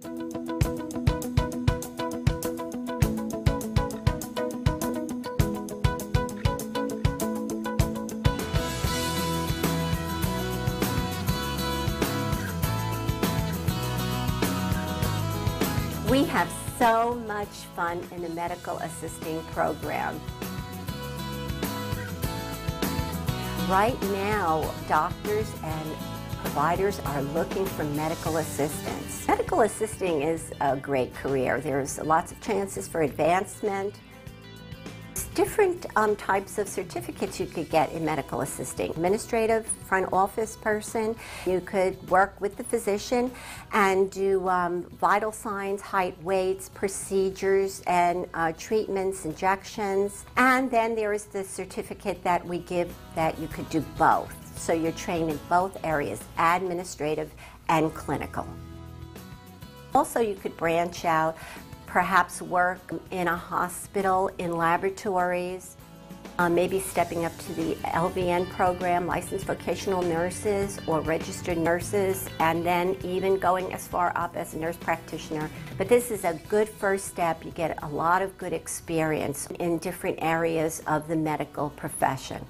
We have so much fun in the medical assisting program. Right now, doctors and providers are looking for medical assistants. Medical assisting is a great career. There's lots of chances for advancement. Different um, types of certificates you could get in medical assisting. Administrative, front office person. You could work with the physician and do um, vital signs, height, weights, procedures, and uh, treatments, injections. And then there is the certificate that we give that you could do both. So you're trained in both areas, administrative and clinical. Also, you could branch out perhaps work in a hospital, in laboratories, uh, maybe stepping up to the LVN program, licensed vocational nurses or registered nurses, and then even going as far up as a nurse practitioner. But this is a good first step. You get a lot of good experience in different areas of the medical profession.